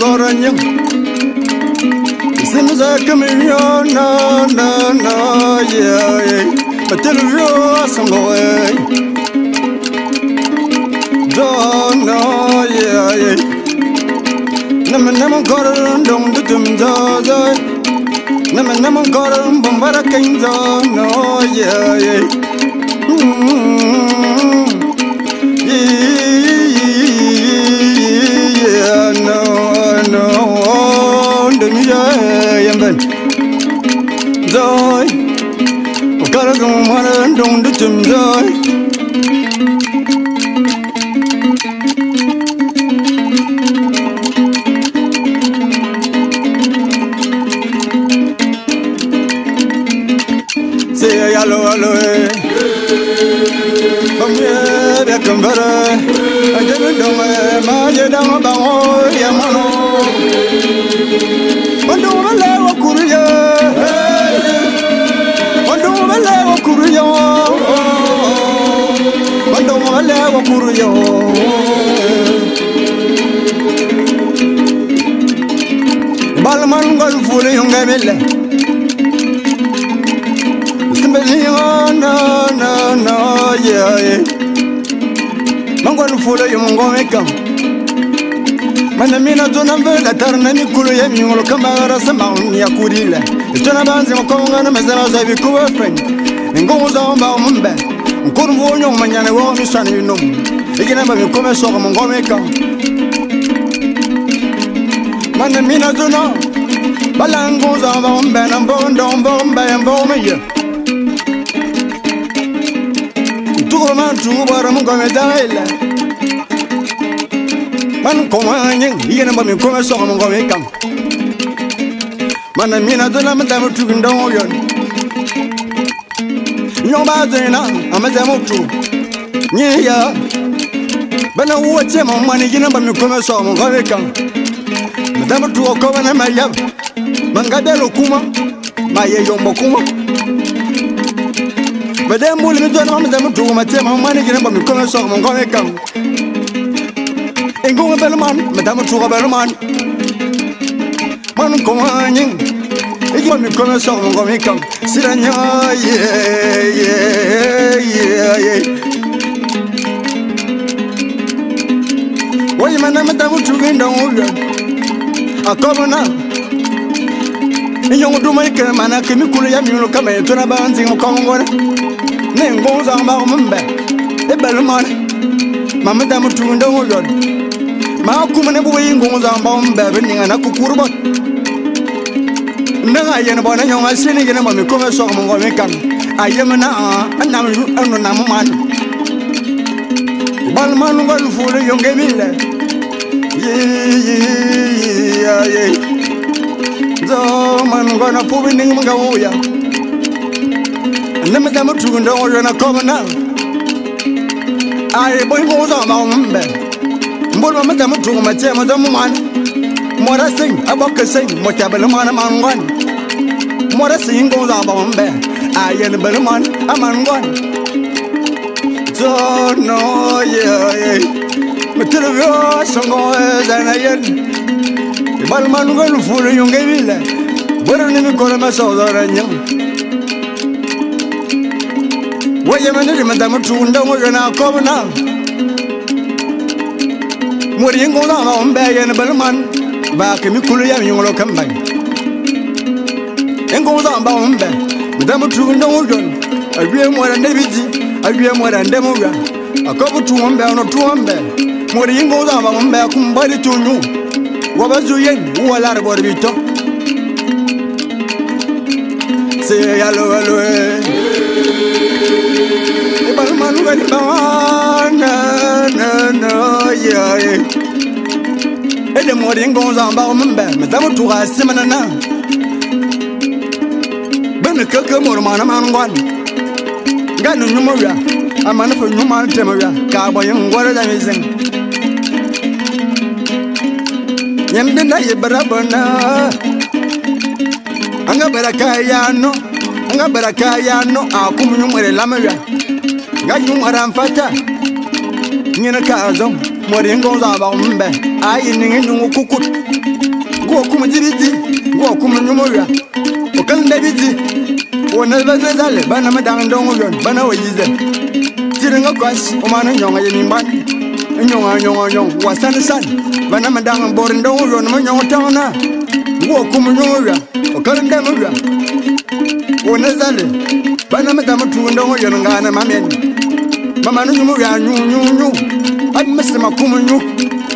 zoranyam Sen zakam yo na na na ya ya Atel yo asam goe Do no ya ya Nam nam goran dong dutum do do Nam nam goran bombara kain no ya ya Mm-hmm. Mm. tym daj Say hello, hello, eh. Come here, back and better. I didn't know my ole wakuru yo balman gol fulu yo ngamele simbeli yo no no no yeah mangol fulu yo ngome kam mana mina dzona mvela tarna mikulu ya mingolo kamara sama ya kurile. Tona banzi ngokomngana mazana za vikuwa friend ngongo za omba mumbe nkuru mu wonyo manyane wo misana inomu igene mba mikome soka mongomeka mane mina zuna balanguza bombe na mbondo mbombe mbomiye tuko mantu bara mongome zawela man komanye igene mba mikome soka mongomeka mane mina zuna mtamu tukindongo yoni. nyɔba zena ame zɛmu tu nyi ya bena wo tse ma mɔni yina ba mi kɔmɛ sɔ mo kɔmɛ kan mɛ zɛmu tu o kɔmɛ ne ma yab mɛ nka de lo kuma ma ye yɔnbɔ kuma mɛ de mbuli mi zɔn ma mi zɛmu tu ma tse ma mɔni yina ba mi kɔmɛ sɔ mo kɔmɛ kan ingungu bɛlman mɛ zɛmu tu ka bɛlman man kɔmɔ nyi. igikomi kome sorgo ngome kam siranyo ye ye ye Wai mana mata mutu ginda nguga akobona inyongo duma ikere mana kemi kulu ya miyulo kama yetuna banzi ngokongona nengonza ngba mumbe ebelumone mama da mutu ginda nguga ma kumane buwe ingonza ngba mumbe beninga nakukurubona ninga na kukurba ndanga yene bona nyonga sini yene ma mi kome so mo ngome kan ayema na a na mi anu na nam man bal man ngol fule yonge mile yi yi ya ye zo man ngona pubi ning mga uya nema da mutu ndo yona komana ay boy mo za ma mbe mbolo mata mutu ma ce ma zama man mora sing aboka sing, mo cha bel man man gon mora sing go za ba mbe ayen bel man man gon so no yeah yeah matelevyo songo e za na yen. Bal man ngon fulu yunge vile bora ni mi kola ma so za nyam Waye maniri mata mutu ndo mo na baake mikulu yam yiŋolo kin bai in kuma zan ba mun bai mu da mutu mun don wujon a biye mu da ne biji a biye mu da ne mu ya a ko butu mun bai no tu mun bai mu da yin kuma zan ba mun bai kun bari tunyu wa ba zu yin wa la da bor bito se ya lo lo e bal manu ga ni ba na na na ya yeah, yeah. Ele mori ngonza amba mbe mzamu tuga simana na Bene keke mori mana man ngwan Nganu nyumo ya amana fa nyuma tema ya ka bo yin ngore da mizin Nyamde na ye barabana Anga baraka ya no Anga baraka ya no akumu nyumere lamaya Nga nyumara mfata Nyina ka azom mori ngo za ba mbe ayi ningi nyungu kukut. Go kuma jibiti go kuma nyumuya o kan da biti wona ba zai zale bana madang dongo yon bana wajize tiringa kwas o mana nyonga yemi mban nyonga nyonga nyong wasan san bana madang bor dongo yon ma nyonga tawna go kuma nyumuya o kan da muya wona zale bana madang tu dongo yon ngana mamen mama no nyumu wia nyunyunyu abimese makumu nyu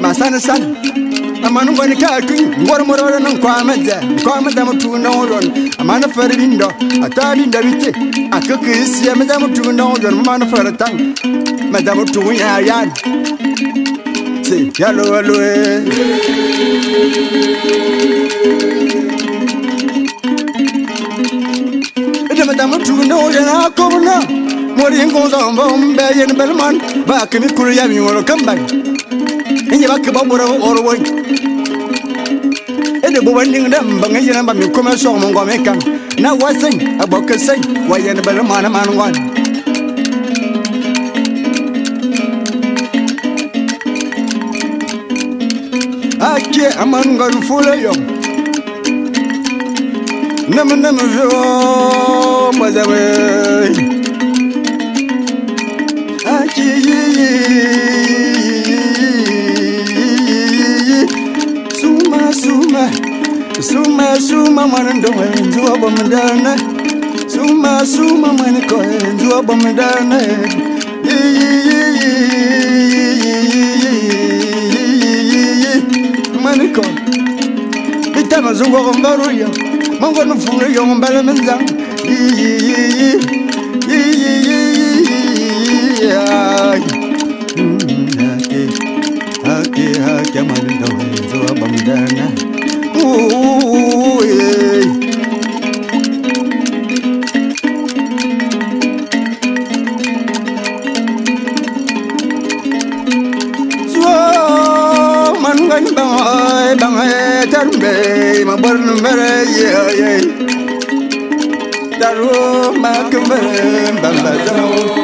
masane sane amanu ngwani kaki ngwara mororo no nkwamedze nkwamedze mutu na oyon amana fere lindo atari ndabite akaka isi amedze mutu na oyon mama no fere tang. Medze mutu ya yan se yalo yalo Ida madam tu no jana ko morin ko so mbo mbe yen belman ba kimi kul ya mi woro kambang inye ba boro woro won ede bo wan ding dam ba ngayen ba mi kuma so mo ngome kan na wasen aboka sen wa yen belman man wan ake aman ngan fule yom nam nam zo mazame Suma, suma, suma, suma, mwana ndo mwenzu wa bomdana. Suma, suma, mwana kwa mwenzu wa bomdana. Mwana kwa Itama zungwa kumbaru ya Mungu nufuru ya mbala menzangu. Yeah. Hake hake malinda wenzo wa bamdana mangan bangai bangai tarbe ma born mere ye ye daru ma kumbe bamba oh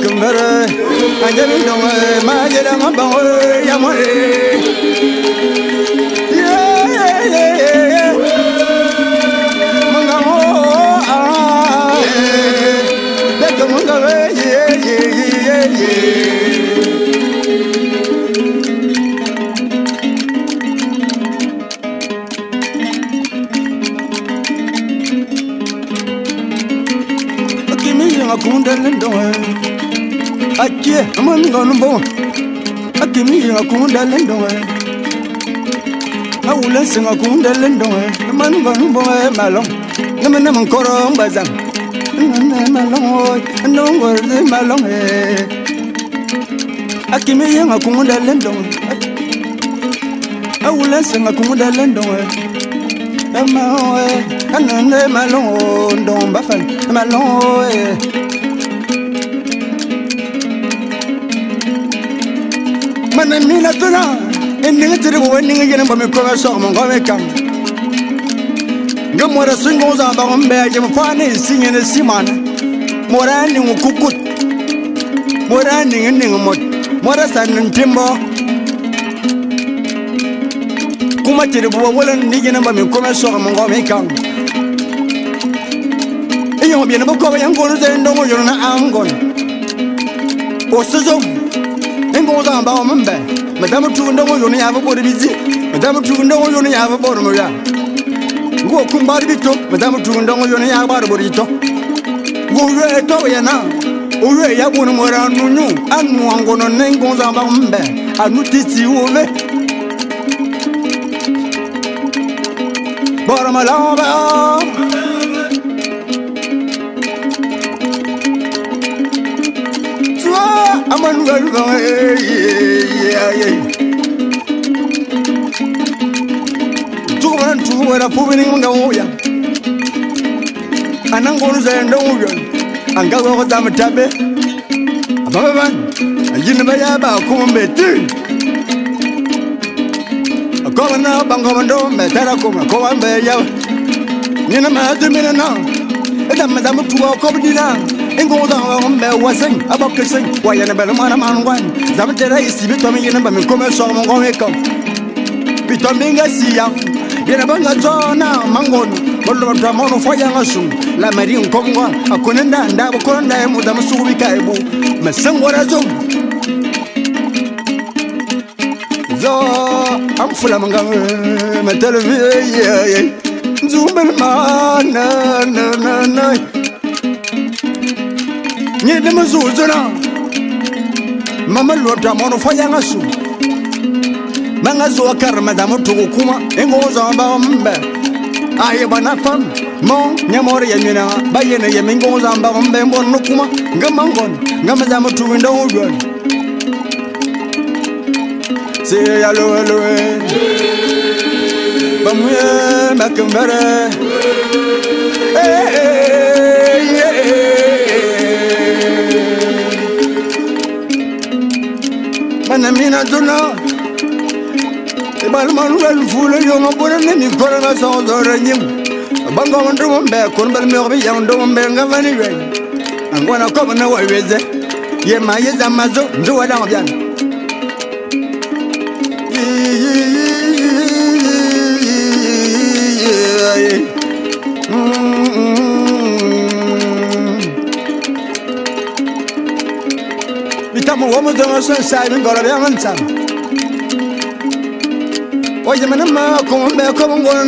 kumbere anjani ndongo majera mabango yamore yeah Kimi yeah yeah mangamo ah beka mangawe yeah yeah Akimi yanga kundele ndongo Akie amami bo Akimi yanga kundele ndongo Awule singa kundele ndongo Amami ngono bo malong. Nama nama nkoro mbazang. Nama malong, oi. Ndongo de malong Akimi yanga kundele ndongo Awule singa kunda lendo kundele ndongo Amawe Anane malong Ndongo bafan Malong mana mina tuna endinga tiri ko wendinga yene ba mi ko so mo ngome kam nga mora singo za ba ngombe ya mo fane sinye ne simana. Mora ni ngukukut. Mora ni ni ngmot mora san ntimbo. Kuma tiri bo wala ni yene ba mi ko so mo ngome kam iyo bien bo ko yang ko ze ndongo yo na angon. O sizo Nimboza ambao mbe Madamu tuunda ngo yoni yaba bori bizi Madamu tuunda ngo yoni yaba bori moya Ngo kumbari bito Madamu tuunda ngo yoni yaba bori bito Ngo uwe to yana Uwe ya bono mora nunyu Anu angono nengonza ambao mbe Anu titi uwe Bora malamba amalukaluka tukumana ntukumwera puviningangauya anangonuzayendauya angakwakuzamutabe amababani anjinibayabakumbeti akomana bangomando mbetarakuma kowambeyawa nina matumina na edamazamutuwa kobdina me tara ko na na ingo za mbe wasen abok sen wa ya bel mana man wan za isi bi na ba so mo ko ko bi to nga si ya banga zona mangono bolo ba mono fo ya ngasu la mari nkongwa akunenda ndabo konda e muda musubi kaibu masangora zo zo amfula manga matelevi nzumbe mana. na na na nye ni muzuzuna mama lota mono fanyanga su manga zuwa karma da mutuku kuma ingo zamba mbe. Aye bana fam mo nyamore ya nyina bayene ya mingo zamba mbe mbon kuma. Ngamangon ngama za mutuku ndo ujon se ya loe loe bamuye makambere eh eh ana mina tuna. Balman bel fule yonga bora ne mi kora na so do renyim bango ndo mbe kon bel me obi yang ndo mbe nga vani we angwana ko na wa weze ye ma ye za mazo ndo wala Muomu zongo son sai tam O je man ma ko mon be ko mon gora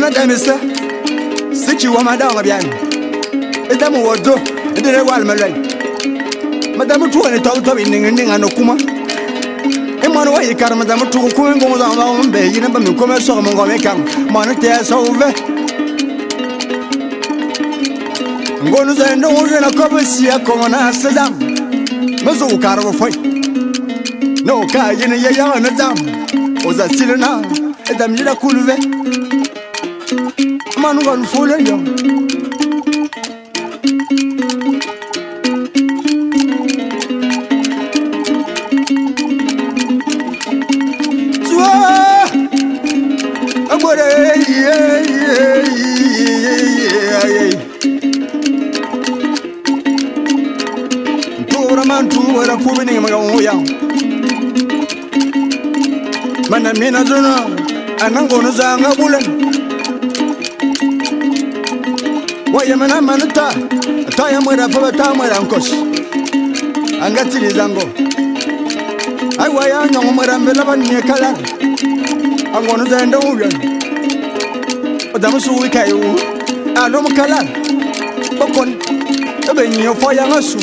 E mon wa yikar madam tu ko mon gora ma mon be yin ba min ko me so mon gora me kan? Mon te so ve Ngonu zendo ngona ko be sia ko Mazu karbo foi noka yini ye yona dzam uza sile na edamlila khuluve mani unganifule yo. Tora mantu wala kubi ni mga uya Mana mina zuna anangono zanga bulan waya mana manata ta ya mura fa ta mura nkos. Anga tiri zango. Ai waya nyongo mura mbela ban ne kala. Angono zanda uyan odamu su wi kayu alo mkala bokon ebe nyo fo ya ngasu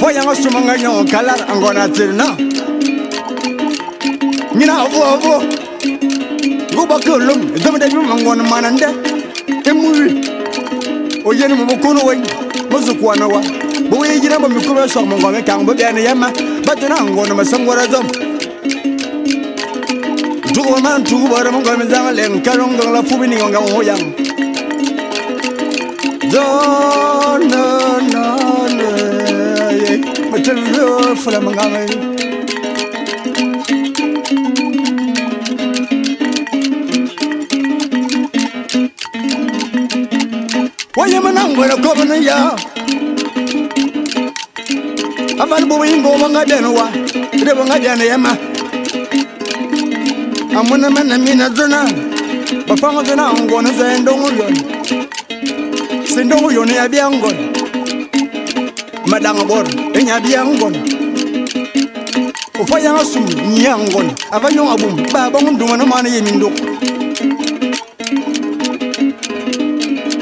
fo ya ngasu manga nyongo kala angona tirna nyina avo avo guba kulum dama da bima ngona manande emuri oyeni mu bukono wen muzu kwana wa bo we jira ba mikuro so mo ngome kan bo bene yama batuna ma masangora zom dugo man tugo bara mo ngome zama len kalong la fubi ni ngam ho yang zo no no no ye matel fula mangame Oye manangwera kobana ya. Abal bo ingo manga denwa de manga dene yama Amuna mana mina zona Bafanga zona ngona za ndongo yon Sindongo yon ya biangon Madanga bor enya biangon Ufaya ngasum nyangon Abanyo abum baba ngunduma na mana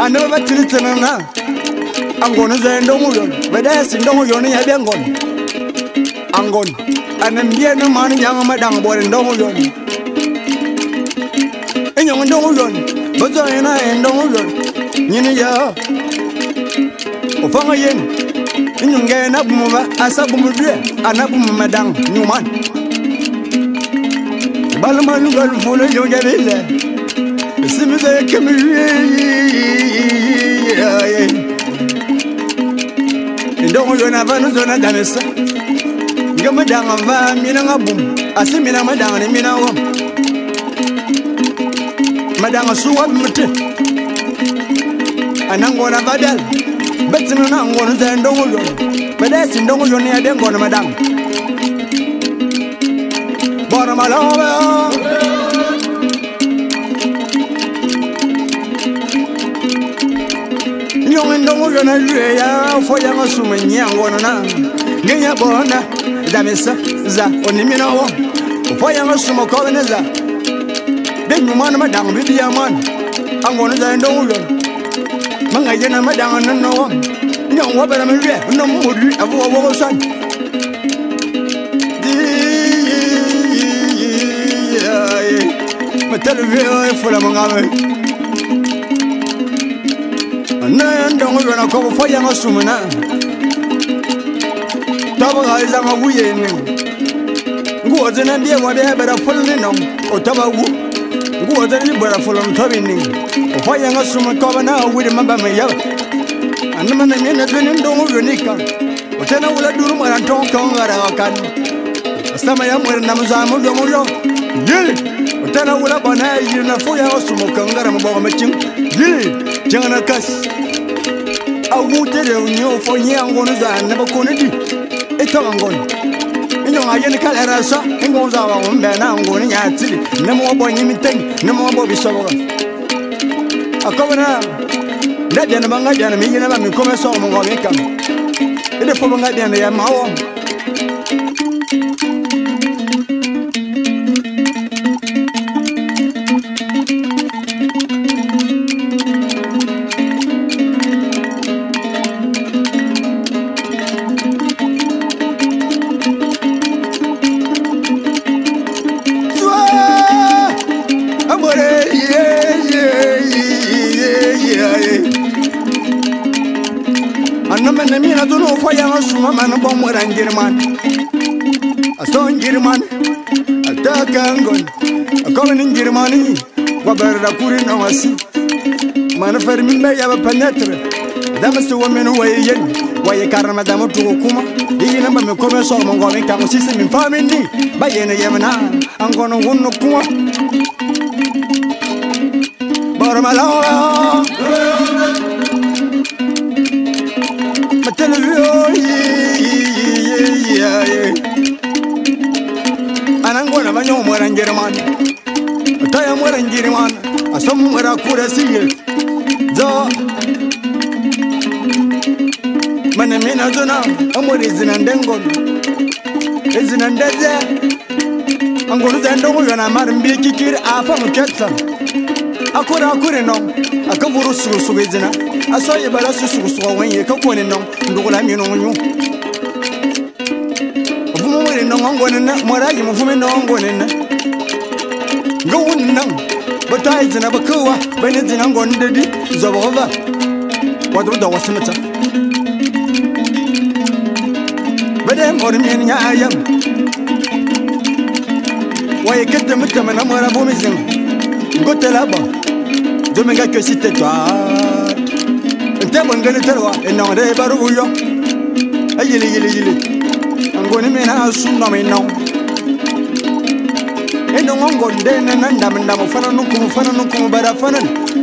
ano batilitanana angona zendo muyon. Bedesi ndongo yoni yabe ngon angon. Anem yenu manu nyanga madang bore ndongo yoni enyongo ndongo yoni bozo ena ndongo yoni nyini ya. Ofanga yen. İnyunge na bumuba asa bumudwe ana bumadang nyuman. Balmanu galfulu yonge bile. Simize kemiyi Ndongo yona vanu zona danesa Ngama danga va mina ngabum Asi mina madanga ni mina wa Madanga suwa mute. Anangona vadal. Betina na ngona za ndongo yona. Bedesi ndongo yona ya dengona madanga. Bora malova no endongo yona lue ya fo ya masumu nyangona na ngenya bona zamisa za onimina wo fo ya masumu kobeneza benyumana madango bibiya mwana angona za endongo yona mangayena madango nanowo nyangwa bela melue nomuri abuwa wogosani me telever, il faut la mangamer nayandongo yona kobo fo yanga sumuna tabaga izanga wuyene nguwozena mbiyewa bihebera folone nom otabagu nguwozena libora folon tobini ofo yanga suma toba na wiri mabameyaba anamana nyene dwene ndongo yonika otena wula duru mara tontongaragakani asama yamwere namuzamu vyomuyo yili! tana wula bana yirna fo ya sumo kangara mo bawa macin yili jangana kas awu tere nyo fo nyango no za na ba kone di. Eto ngon inyo ayene kala rasa ingo za wa umbe na ngoni nya tili ne mo bo nyimi teng ne mo bo bisobo akobana na dia na manga dia na mi yina ba mi kome so mo ngome kam ede fo manga dia na ya mawo koran girman a son girman a ta kangon a komin girmani wabar da kurin a wasi manufar min bai yaba penetre da musu wa min wayen waye karma da mutu kuma yi nan ba mi kome so mon gomin kan sisi min famin ni bayene yemna an gono wunno murangirman taya murangirman a san mura kura siye. Zo. Mana mina zuna amuri zinan dengon zinan daze angonu zan dongo yana marin bi kikir a famu ketsa akura akure no akavuru sugu sugu zina aso yibala su sugu sugu wanye kakone no ndugula mino nyu. Ngongone na mora yi mufumi na ngongone na. ga wannan ba ta yi zina ba kowa bai ni zinan gwanin da di zaba ba. Wadda da wasu mutum. Ba da morin yin ya ayyam waye kete mutum na mara bomi zin. Gote laba. Domin ga kyau si te twa ban gani tarwa ina wanda ya bari wuyo. A yili yili yili. An goni mina sun na mai nawa ina ngongo ndene na ndamu ndamu fana nukumu fana nukumu bara fana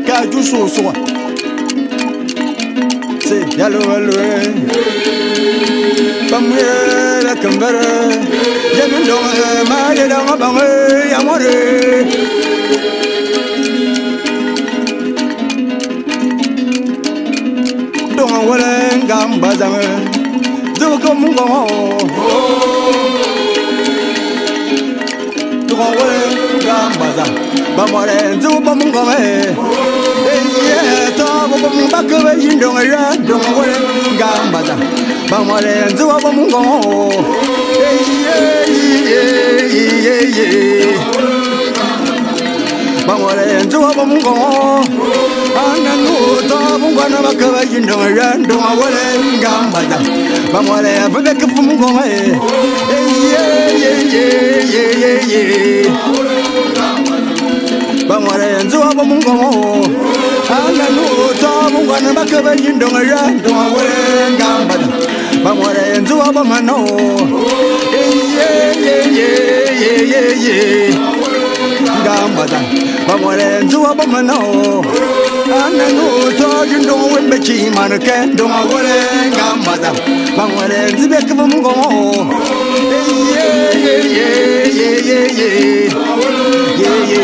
ka ju so so. Se yalo yalo bamwe la kambara jamin do ma le da ma bamwe ya more do ngwala ngamba zanga do ko mungo more nzu bo mungo me ye to bo bo mba ke be yin dong e ya dong wo le ga mba da, ba more nzu bo mungo ye ye ye ye ba more nzu bo mungo ana nu, to mungo na ba ke be yin dong e ya dong wo le ga mba da, ba more ba ke ke mungo me ye ye ye ye ye ye bangwarenzi wabo mungomo anganuto mungwana bakhebenye indonga yandonga wengambana bangwarenzi wabo ngano yeyeyeyeyeyeye ngambana bangwarenzi wabo ngano anganuto indonga wembechimanke ndonga wengambana bangwarenzi bekhebe mungomo yeyeyeyeyeyeye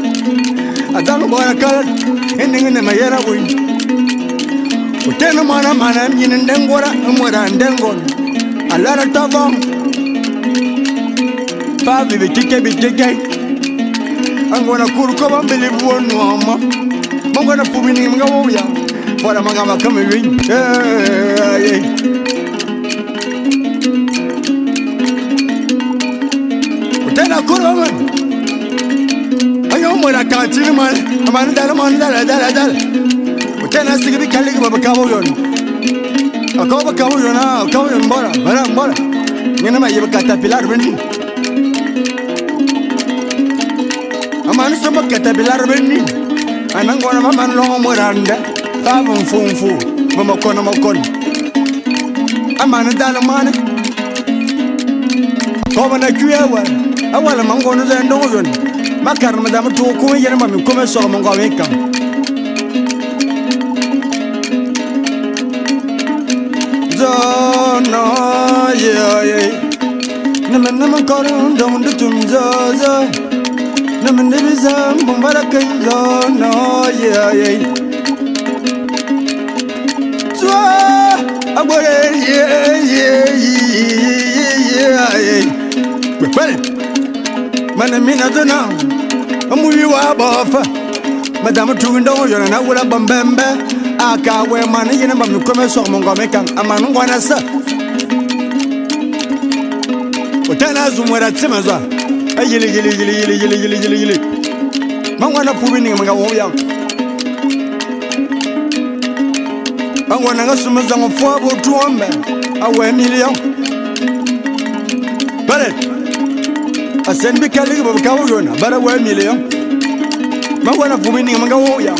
atangu bora kal eningi ne mayera win uteno mana mana mnyini ndengora mwera ndengon alara togo favi bitike bitike. Angona kurukoba mbili buonwama mongona pubini mga wuya fora magamba kame win hey, hey, hey. Tena kurva mani yo mwana kantiri man amani dala mani dala dala dala ukena sigi bi kalli ba kabo yon akabo kabo yon a kabo yon bora bora bora. Ngena ma yeba katapilar bendi amani somba katapilar bendi anangona mamani longo muranda tabu mfumfu bamakono makono amani dala mani kobo na kuya wala awala mangono zendo yon ma karim dam tugu kum yɛn ma mi kome sɔg mi ŋgɔ mi kam zɔnɔ yeye nimi nimi kɔrim dɔm di tum zɔzɔ nimi nibi zam bumbara kin zɔnɔ yeye tuwa agbore yeye yeye yeye yeye yeye kpekpere. Mana mina zona amuyi wa bofa. Madama tundo yona na wula bambembe aka we mana yina ba mi kome so mo ngome amanu ngwana sa. Utana zumwera tsima zwa. Ayili yili yili yili yili yili yili yili mangwana pubi ni manga wo ya mangwana nga sumaza ngo fo bo tuombe. Awe million Bare asen bi kali ba ka wo yona bara wa million. Ma wana fumi ni manga wo ya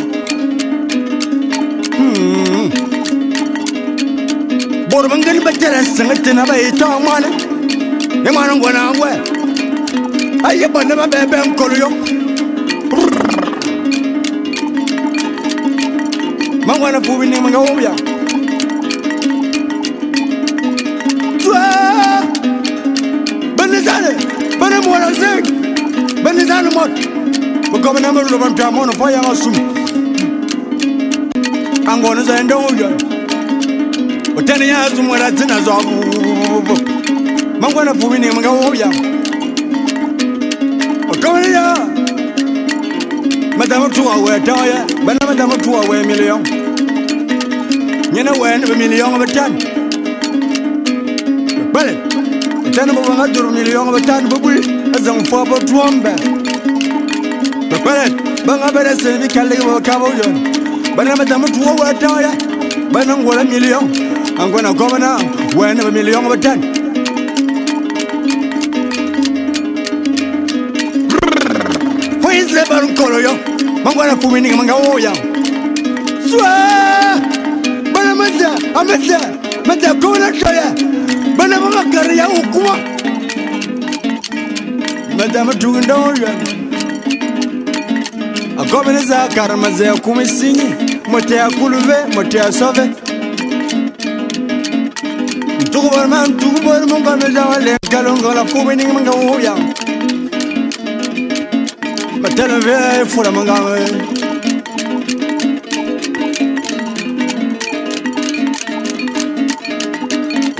hmm. Bor mangal ba tara sangate na ba ita mana ne mana ngwana ngwa ayi ba na ba be be nkolo yo. Ma wana fumi ni manga wo ya ወረዘግ በኒዛን ሞት በጎመና መሩ በምቻሞ ነው ፋያ ማሱም አንጎን ዘይ እንደው ያ ወተን ያ ዙም ወራዝና ዛቡ መንጎና ፉሚኔ መንጋው ያ ወጎመና ያ መዳመቱ አወ ዳያ በና መዳመቱ አወ ሚሊዮን ñene wen be million be tan bale tan bo nga jur million be tan bo buli ezengifabo twombe bekwelele bangabeleseni kaligi bokabo yona banamadamutuwo wetaya banangola miliyon angona gomana wena bamiliyon batani foyizile barunkoloyo mangwana fumininga mangawoya. Swa banamata amata mata kona shoya banamangakari ya ukuma madama tugendonja akomeleza karamaze ya kumisinyi mote ya kuluve mote ya sove. Ntukuborma ntukuborma nkomeleza wale kalongola kubiningi manga uya. Matelo vela ifula manga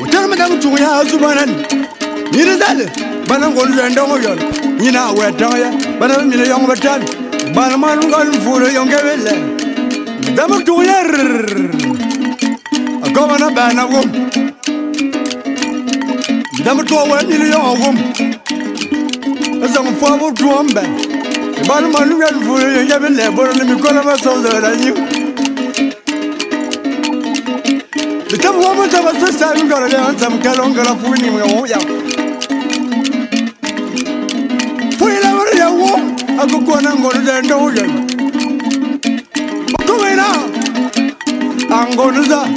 utarmadamu tugunya azubanan yirizale bana ngol zwen dongo yon. Nyina we dongo ya bana mine yong betan bana man ngol furo yong gewele damu tuler agoba na bana wum. Damu tuwa we mine yong wum. Azang fwa bu tuwa mbe bana man ngol furo yong gewele bora ni mikola maso zora nyu. Tam wamo tam sa ngara ya tam kalongara funi mo ya. akukona ngolo dento uja. Ukumina angonuza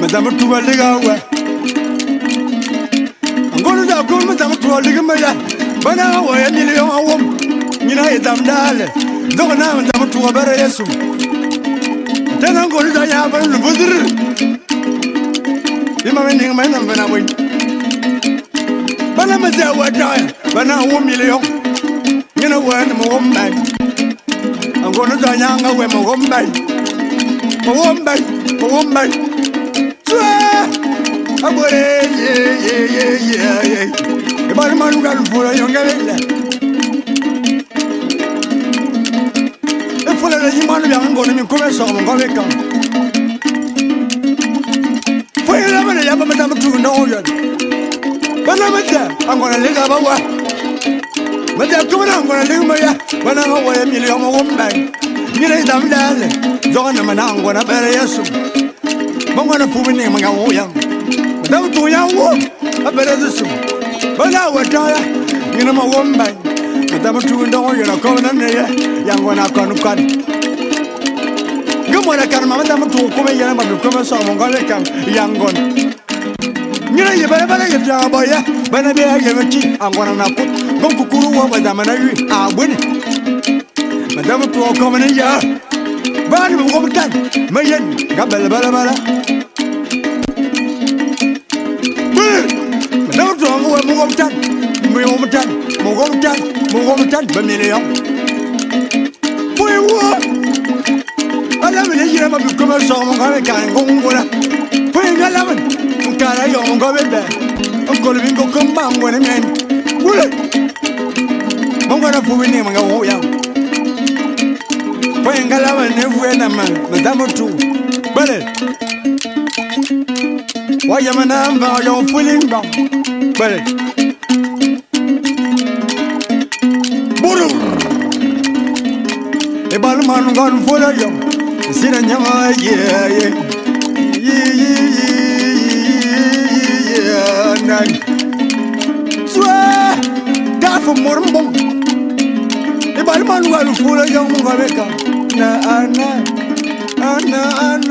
mazamu tuwaliga we angonuza kun mazamu tuwaliga mela bana waya miliyon awom nyina idam dale dogo na mazamu tuwabere yesu. Tena angonuza nyabara nubuzir imame ninga mahinam bana wini bana mazamu wadaya bana awom miliyon ngina wena muwombe angono zanyanga we muwombe muwombe muwombe twe abore ye ye ye ye ye ibari maluka luvula yongelela ifulela yimanu yangono mikube sobo ngobeka fuyela bana yaba mata mutu no yona bana mata angona lega bawa But I'm coming on, gonna leave my when I'm away, I'm really on my one bang. You know, I'm dead. Don't I'm an angle, I'm better, yes. But when I'm putting him, I'm going young. But I'm too young, I better this. But now we're tired, you know, my one bang. But I'm too young, you know, coming on there, young when I can't cut. Gumwana karma madamu tukome yana madukome so mongole kam yangon. Nyina yebale bale yebya boya bana biya yebachi angwana nakut Kon kukuru wa madame Anayu Awin Madame Pro Komen Anja Bani mu ko mutan Mayen Gabel Bala Bala Madame Pro Komen mu ko mutan Mu ko mutan Mu ko mutan Mu ko mutan Bamiliyam Fui wo Ala mi ne jira ma bi kuma so mo ka ka ngongona Fui ngalaman Nkara yo ngobe be Nkolo bingo kumba ngwene ngene ule mongwana phuwini mga uya poengalawa nevuena ma mazamotu bale wayamanamba olonfulimba bale buru ebalumanunganfulayo sina nyama yeye yiyiyiyiyiyiyanagi fumur mbong ibal man wal fula jang mungabeka na ana ana ana.